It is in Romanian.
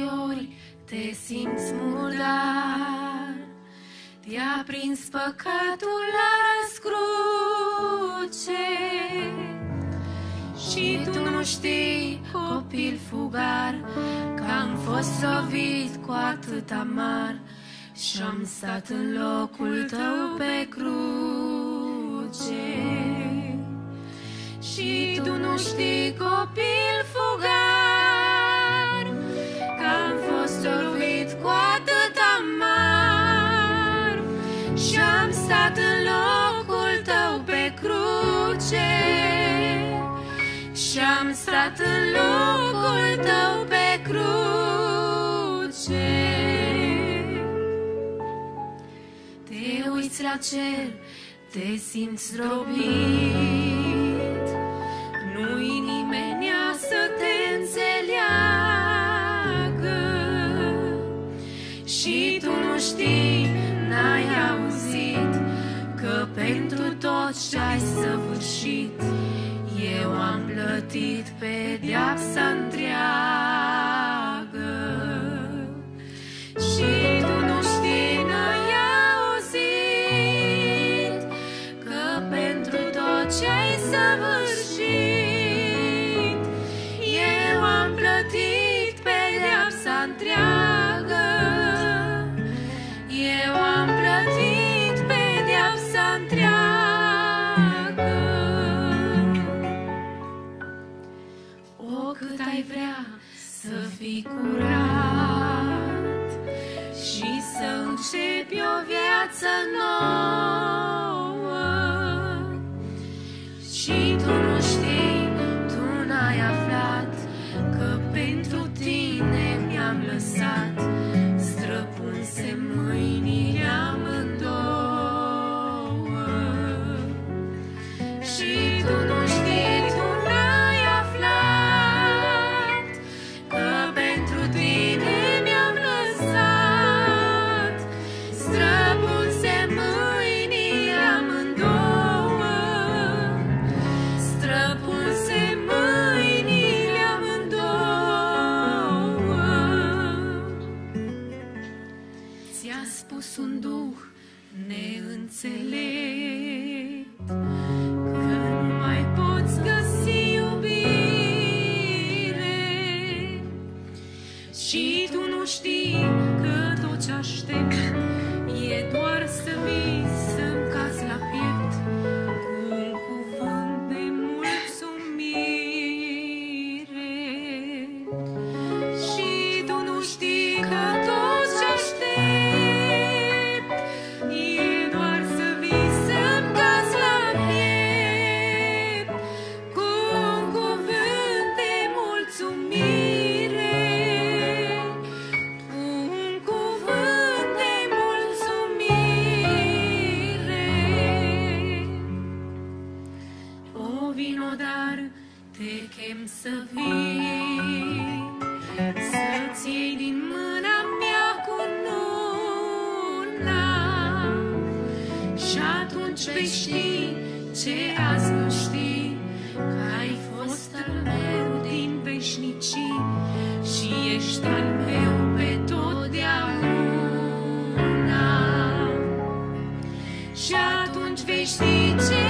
fiori, te simți murdar. Te-a prins păcatul la răscruce Și tu nu știi, copil fugar Că am fost lovit cu atât amar Și-am stat în locul tău pe cruce Și tu nu știi, copil Și-am stat în locul tău pe cruce. Și-am stat în locul tău pe cruce. Te uiți la cer, te simți zdrobit Nu-i nimenea să te înțeleagă. Și tu nu știi, săvârșit. Eu am plătit pedeapsa întreagă. Și O, cât ai vrea să fii curat Și să începi o viață nouă. Și tu nu știi, tu n-ai aflat Că pentru tine mi-am lăsat Ți-a spus un duh neînțelept o vino dar, te chem să vii, Să-ți iei din mâna mea cu nuna. Și atunci vei ști ce azi nu știi, Că ai fost al meu din veșnicii Și ești al meu pe totdeauna. Și atunci vei ști ce